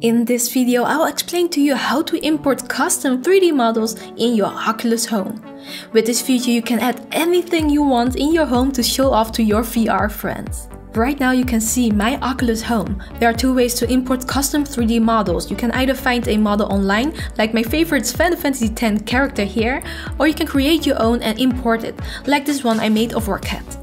In this video, I'll explain to you how to import custom 3D models in your Oculus Home. With this feature, you can add anything you want in your home to show off to your VR friends. Right now you can see my Oculus Home. There are two ways to import custom 3D models. You can either find a model online, like my favorite Final Fantasy X character here, or you can create your own and import it, like this one I made of Rocket.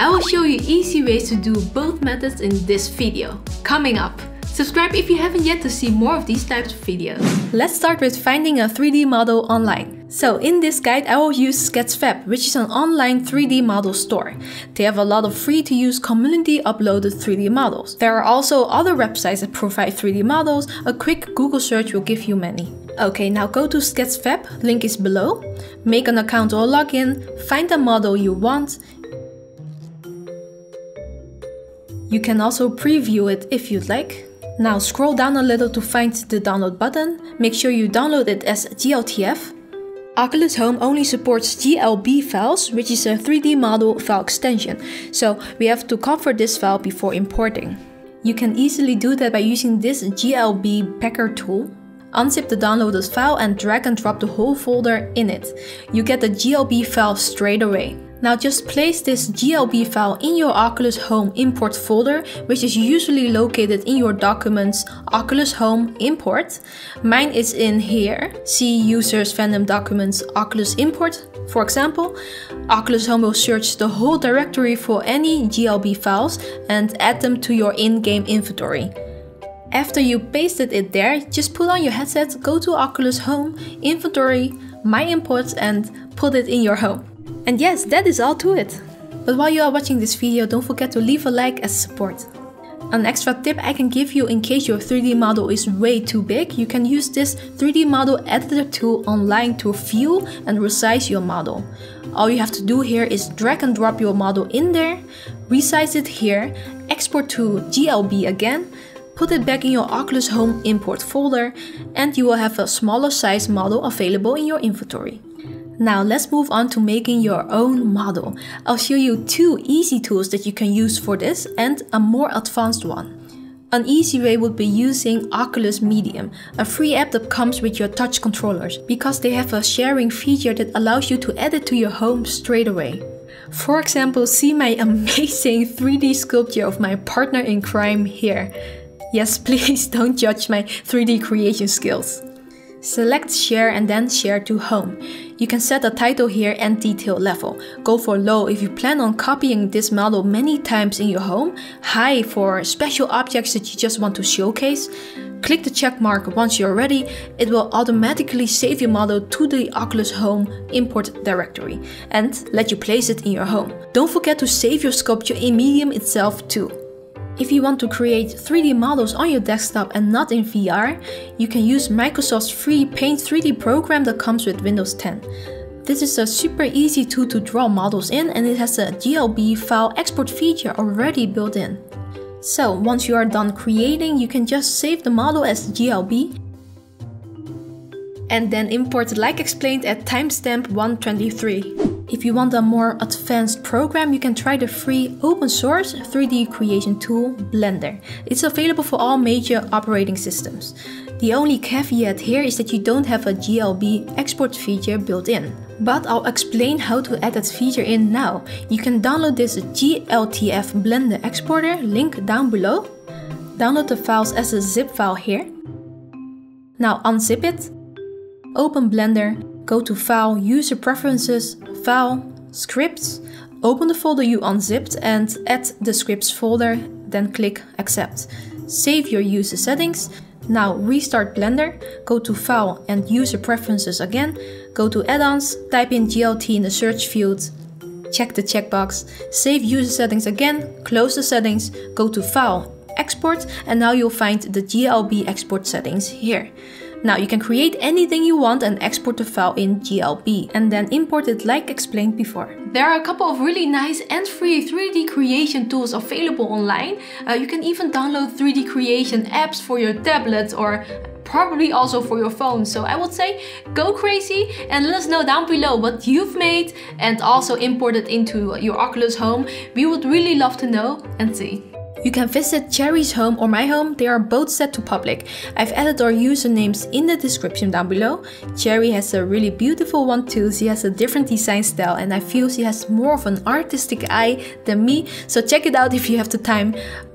I will show you easy ways to do both methods in this video. Coming up! Subscribe if you haven't yet to see more of these types of videos. Let's start with finding a 3D model online. So in this guide I will use Sketchfab, which is an online 3D model store. They have a lot of free to use community uploaded 3D models. There are also other websites that provide 3D models, a quick Google search will give you many. Okay, now go to Sketchfab, link is below. Make an account or login, find the model you want, You can also preview it if you'd like. Now scroll down a little to find the download button. Make sure you download it as GLTF. Oculus Home only supports GLB files, which is a 3D model file extension, so we have to convert this file before importing. You can easily do that by using this GLB packer tool. Unzip the downloaded file and drag and drop the whole folder in it. You get the GLB file straight away. Now just place this GLB file in your Oculus Home import folder, which is usually located in your documents Oculus Home import. Mine is in here. See users fandom documents Oculus import. For example, Oculus Home will search the whole directory for any GLB files and add them to your in-game inventory. After you pasted it there, just put on your headset, go to Oculus Home, Inventory, My Imports and put it in your home. And yes, that is all to it. But while you are watching this video, don't forget to leave a like as support. An extra tip I can give you in case your 3D model is way too big, you can use this 3D model editor tool online to view and resize your model. All you have to do here is drag and drop your model in there, resize it here, export to GLB again, put it back in your Oculus Home import folder, and you will have a smaller size model available in your inventory. Now let's move on to making your own model. I'll show you two easy tools that you can use for this and a more advanced one. An easy way would be using Oculus Medium, a free app that comes with your touch controllers, because they have a sharing feature that allows you to add it to your home straight away. For example, see my amazing 3D sculpture of my partner in crime here. Yes, please don't judge my 3D creation skills. Select share and then share to home. You can set a title here and detail level. Go for low if you plan on copying this model many times in your home. High for special objects that you just want to showcase. Click the check mark once you're ready. It will automatically save your model to the Oculus Home import directory and let you place it in your home. Don't forget to save your sculpture in Medium itself too. If you want to create 3D models on your desktop and not in VR, you can use Microsoft's free Paint 3D program that comes with Windows 10. This is a super easy tool to draw models in and it has a GLB file export feature already built in. So once you are done creating, you can just save the model as GLB and then import like explained at timestamp 123. If you want a more advanced program, you can try the free open source 3D creation tool Blender. It's available for all major operating systems. The only caveat here is that you don't have a GLB export feature built in. But I'll explain how to add that feature in now. You can download this GLTF Blender exporter, link down below. Download the files as a zip file here. Now unzip it, open Blender, go to File, User Preferences, File, Scripts, open the folder you unzipped and add the scripts folder, then click Accept. Save your user settings. Now restart Blender, go to File and User Preferences again, go to Add-ons, type in GLT in the search field, check the checkbox, save user settings again, close the settings, go to File, Export, and now you'll find the GLB export settings here. Now you can create anything you want and export the file in GLB and then import it like explained before. There are a couple of really nice and free 3D creation tools available online. Uh, you can even download 3D creation apps for your tablet or probably also for your phone. So I would say go crazy and let us know down below what you've made and also import it into your Oculus Home. We would really love to know and see. You can visit Chary's home or my home, they are both set to public. I've added our usernames in the description down below. Chary has a really beautiful one too, she has a different design style and I feel she has more of an artistic eye than me, so check it out if you have the time.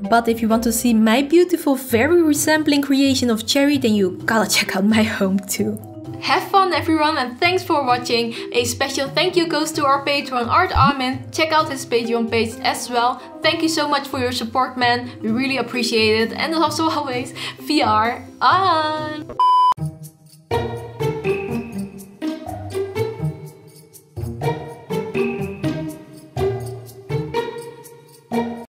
But if you want to see my beautiful, very resembling creation of Cherry, then you gotta check out my home too. Have fun everyone and thanks for watching. A special thank you goes to our patron Art Armin. Check out his Patreon page as well. Thank you so much for your support man. We really appreciate it. And also always VR on.